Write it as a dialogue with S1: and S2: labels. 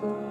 S1: Time